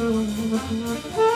何?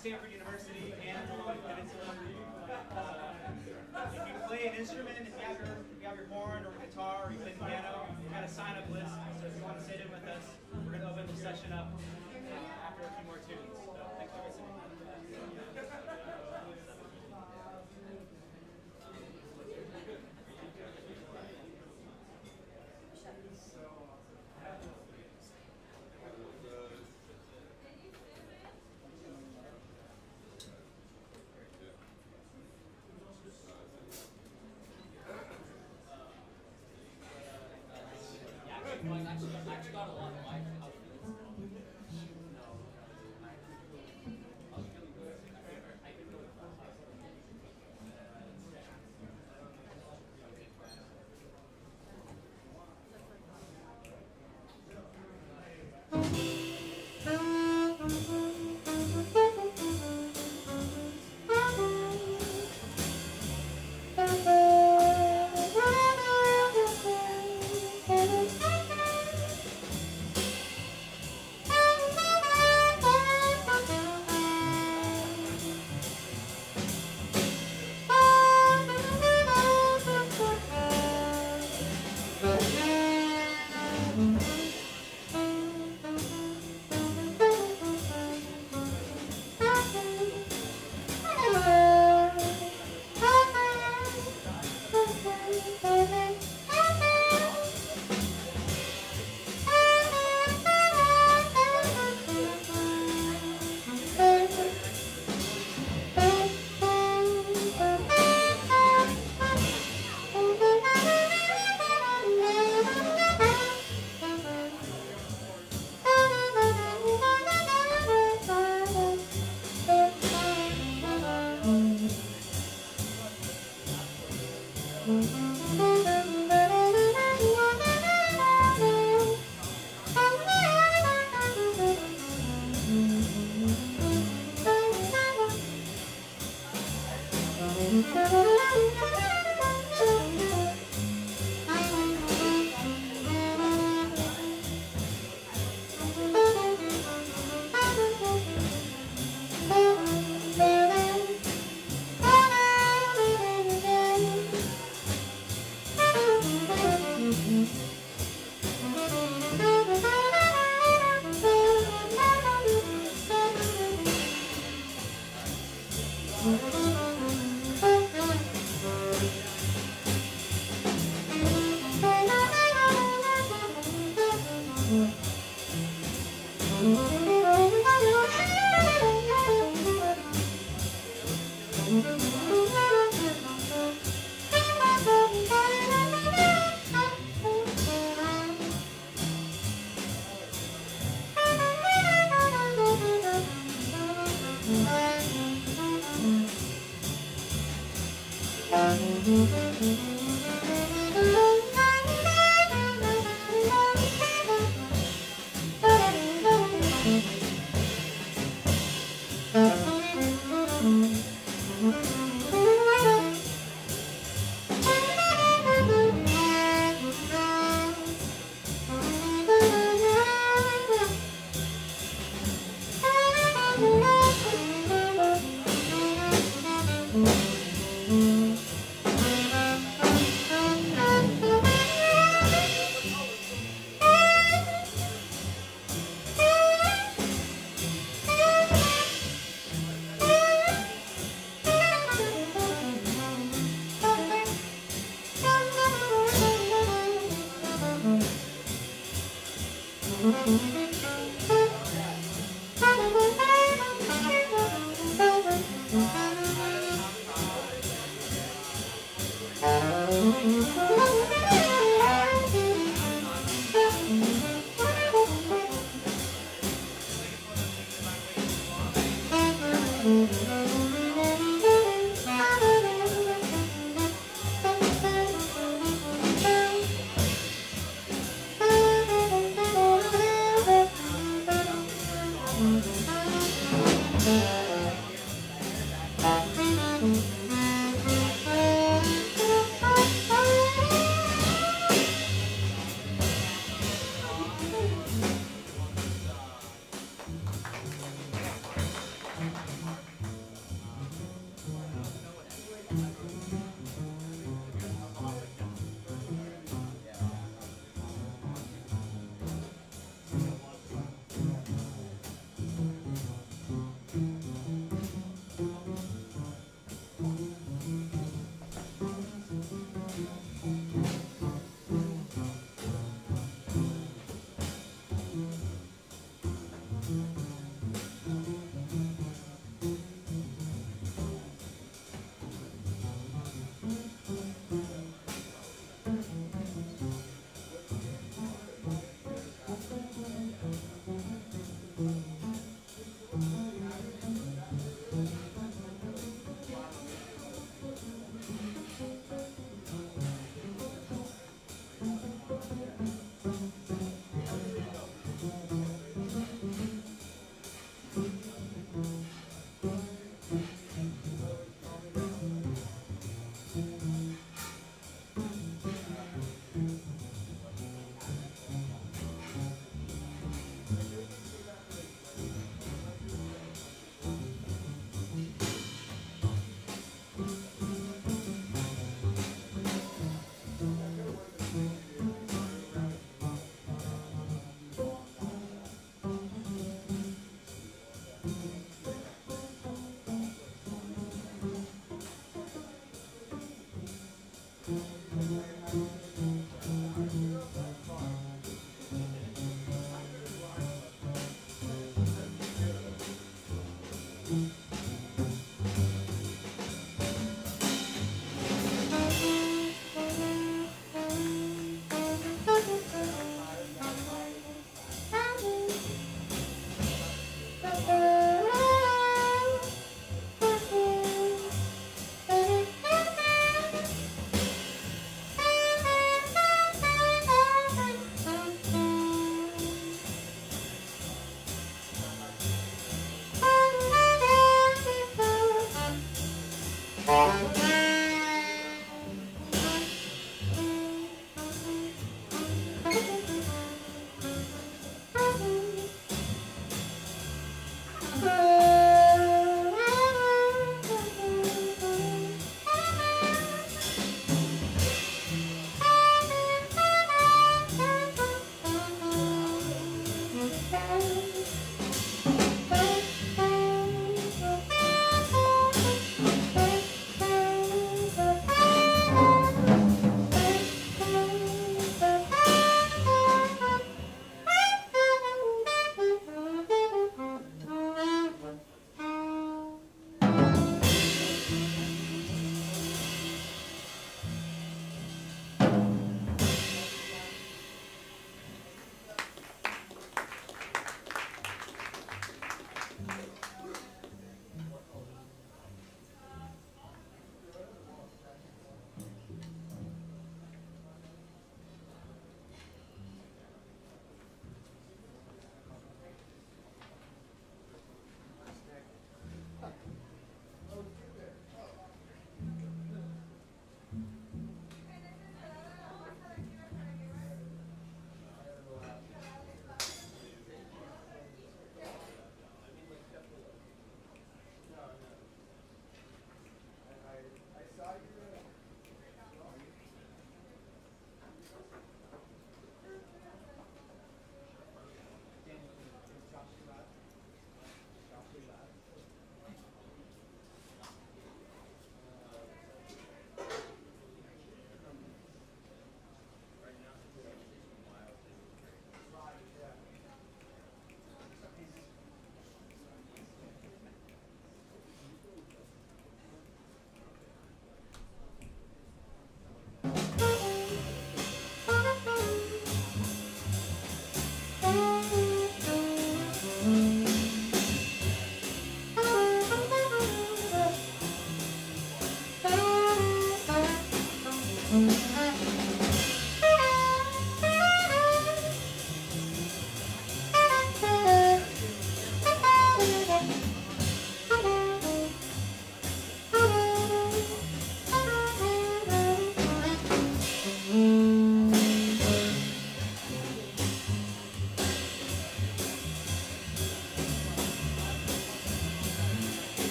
Stanford University and Peninsula. Uh, if you play an instrument, if you have your, you have your horn or guitar or you play piano, you got a sign-up list. So if you want to sit in with us, we're going to open the session up.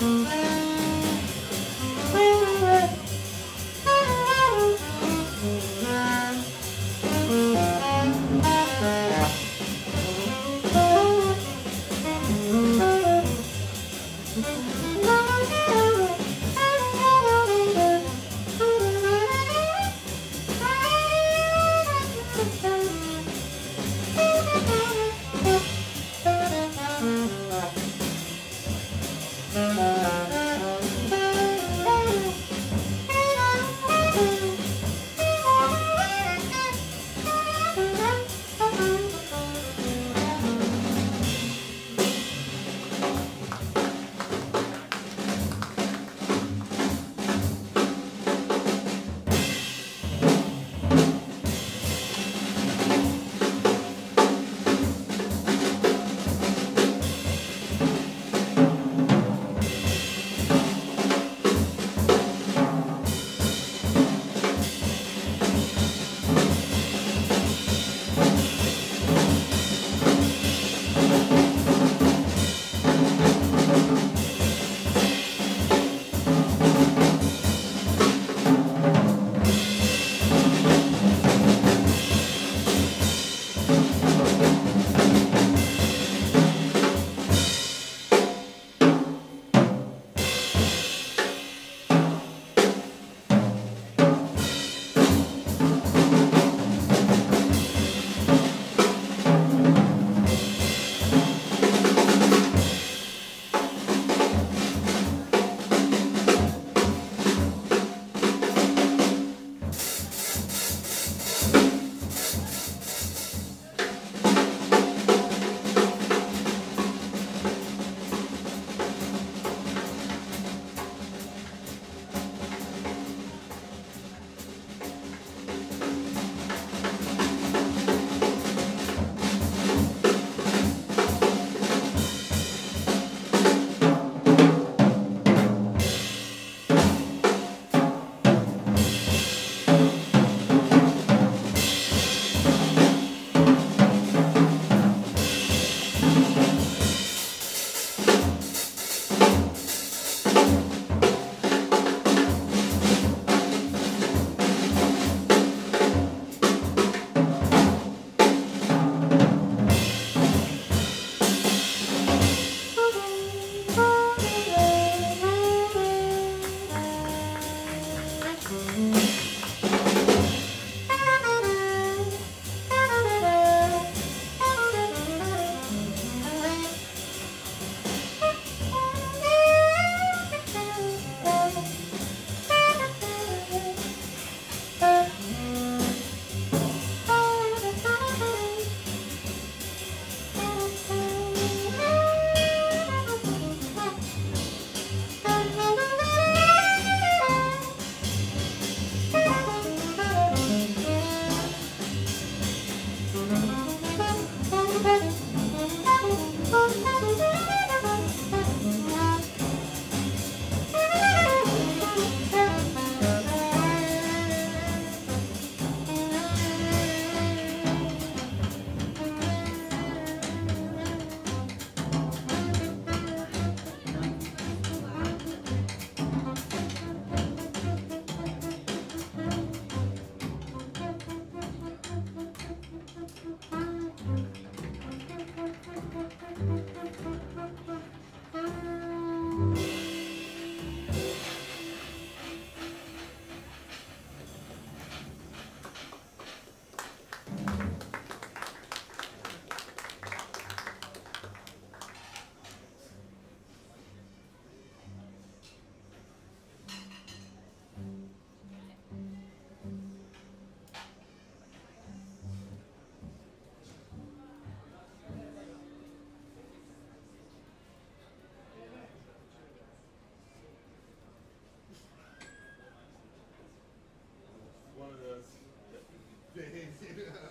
Thank thing.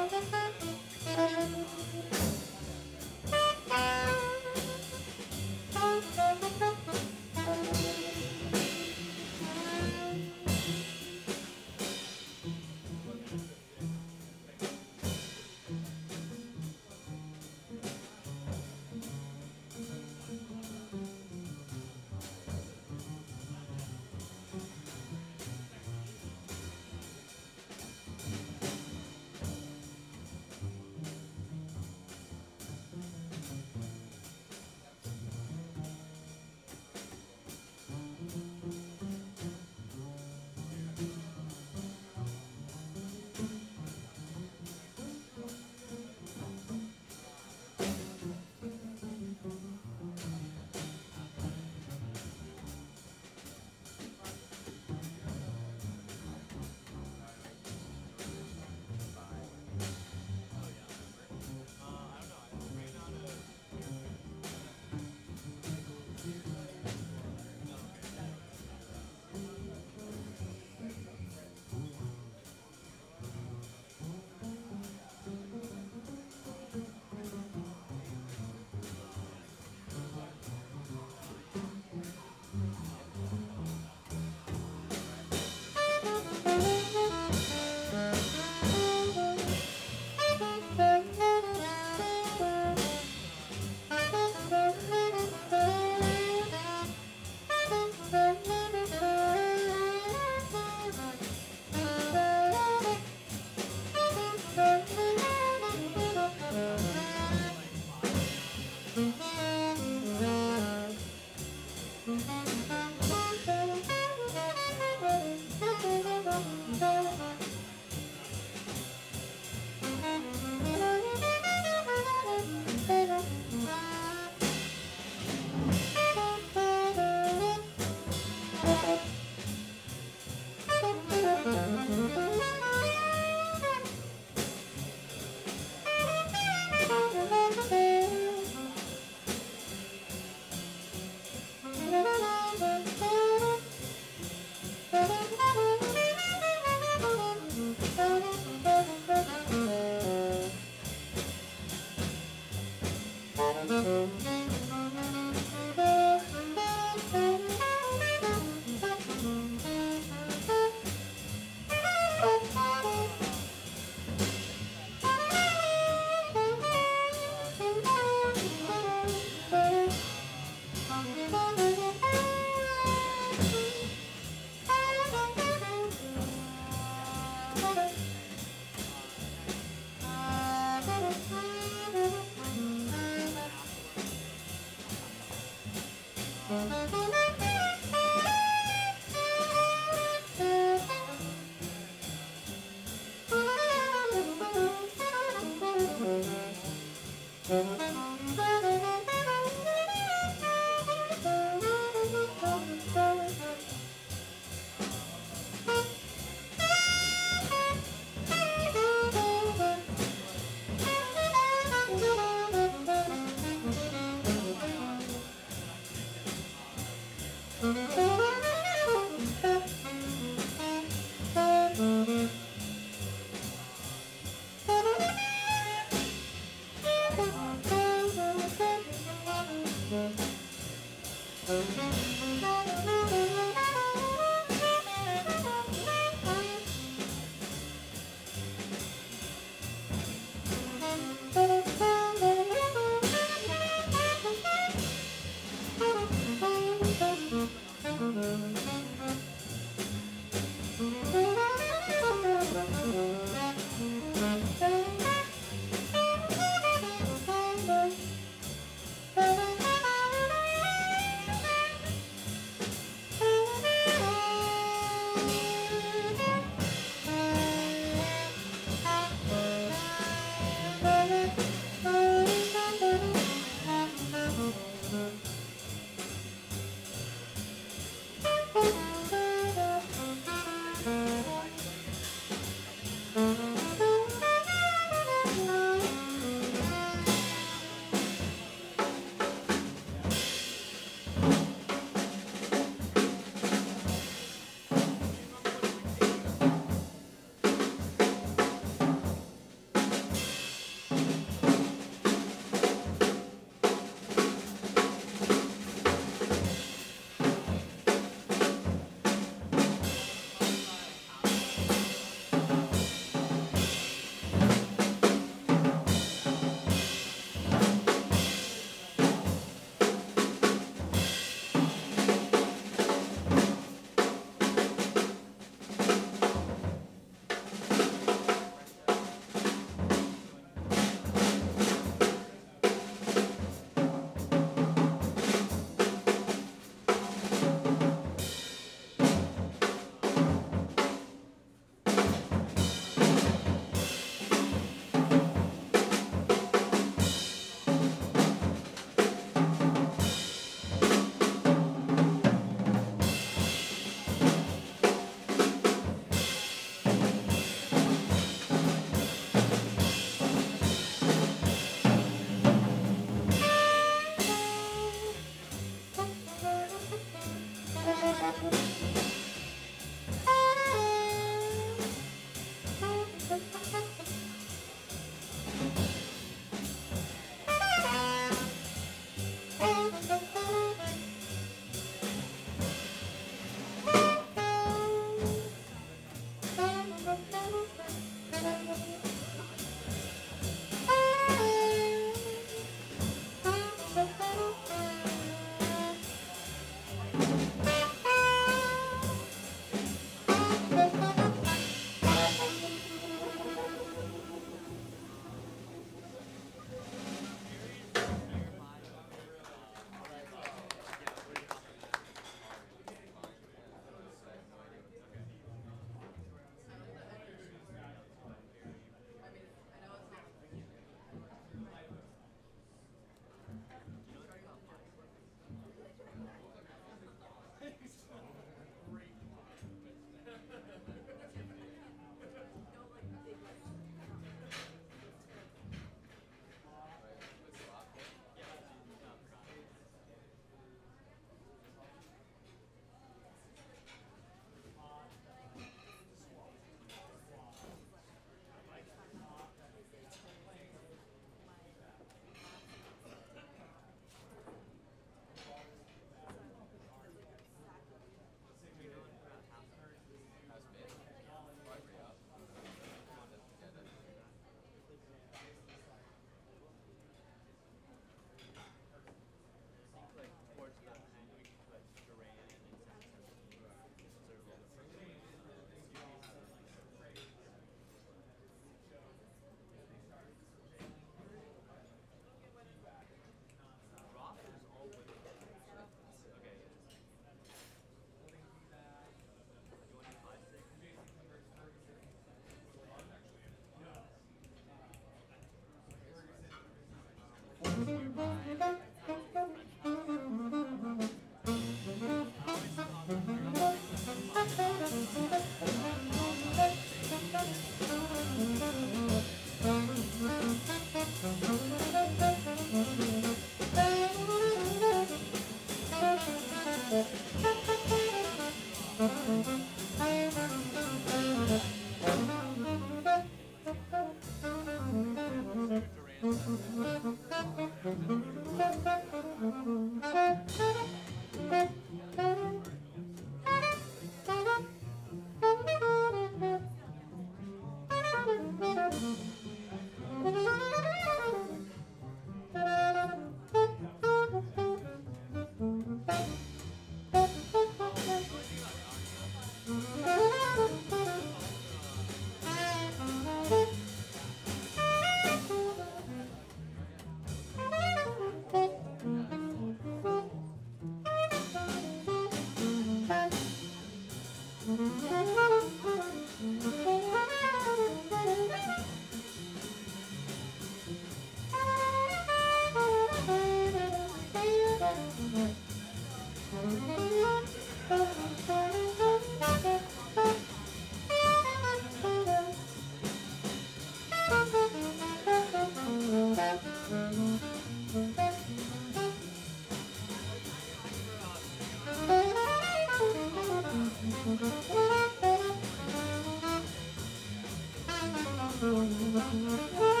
何だ?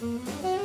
Thanks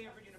at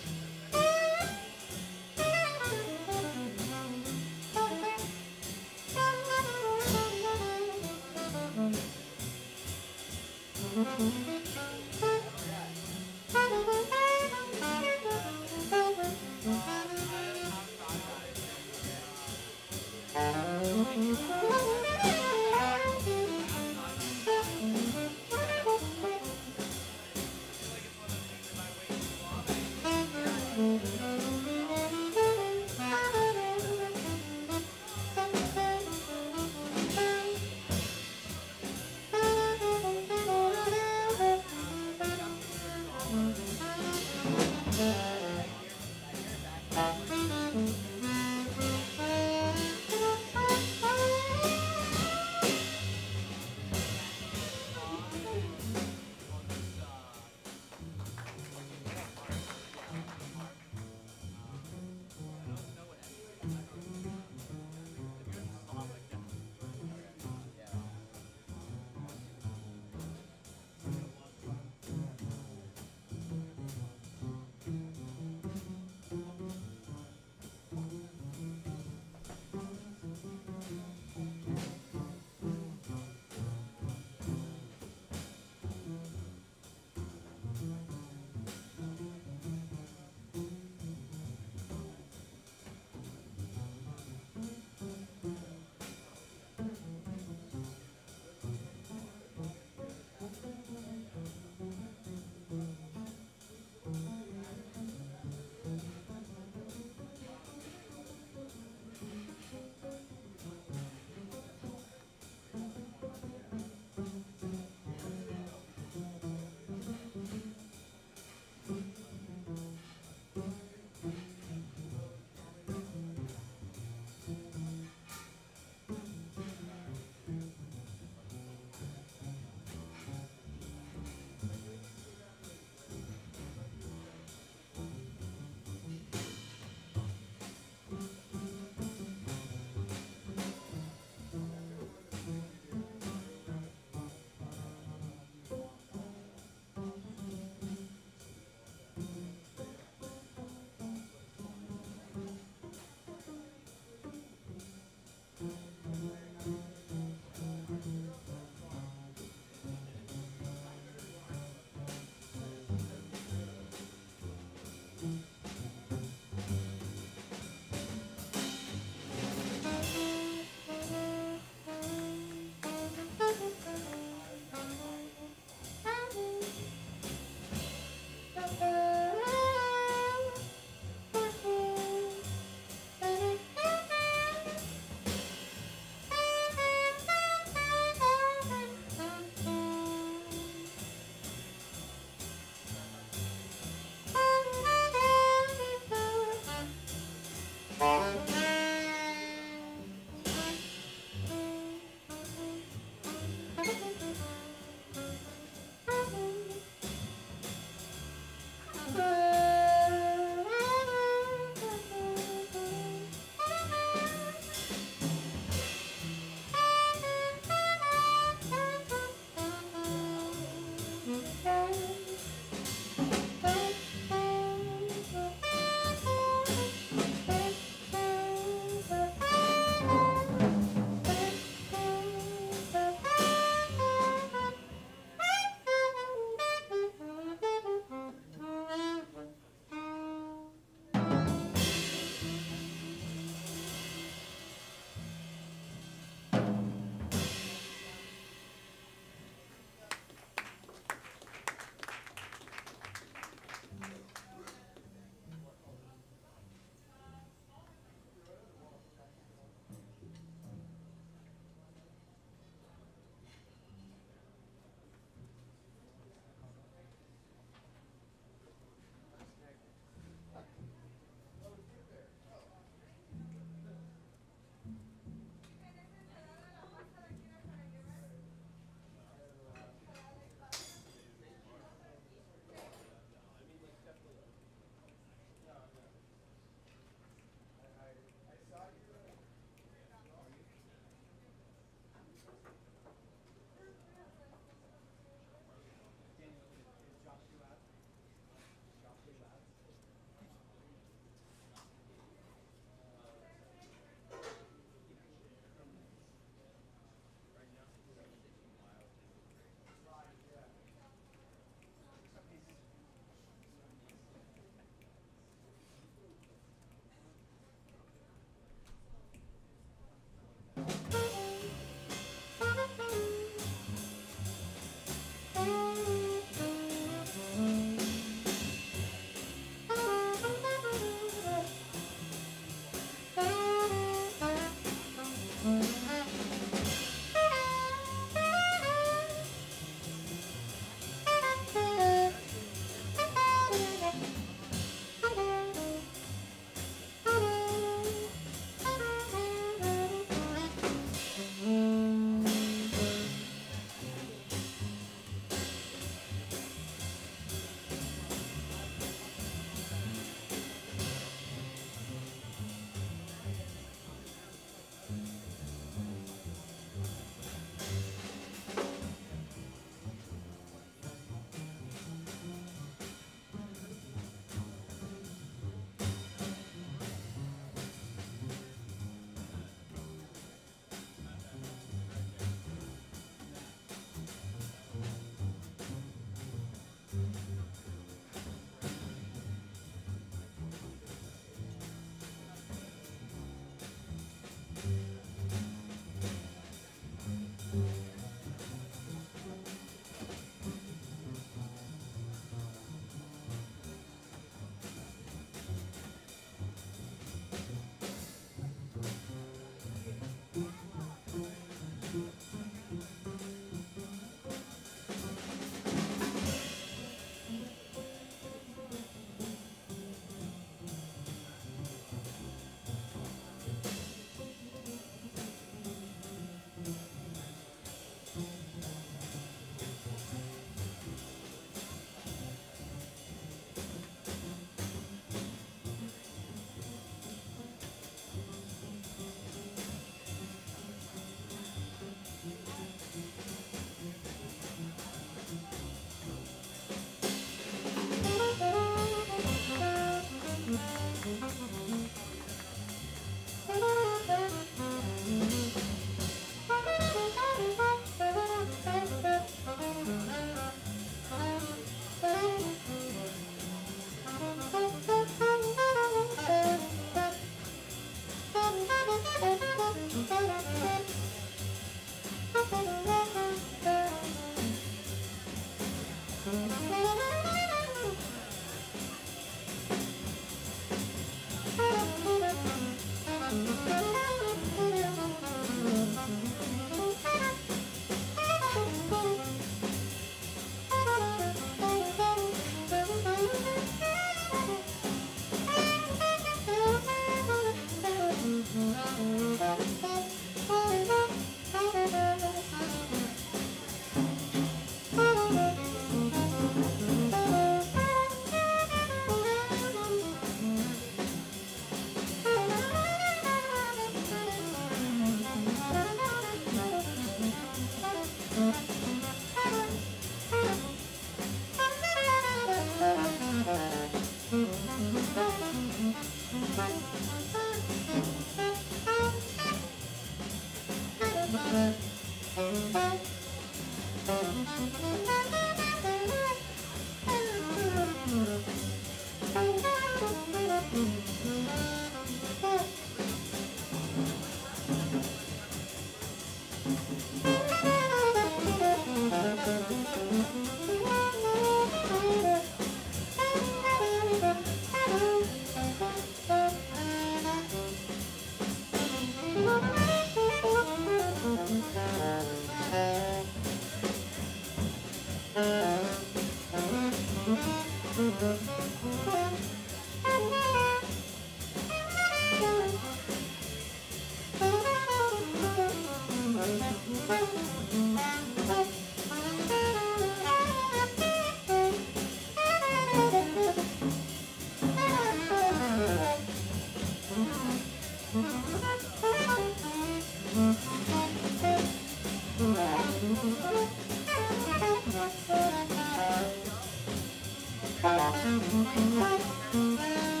Thank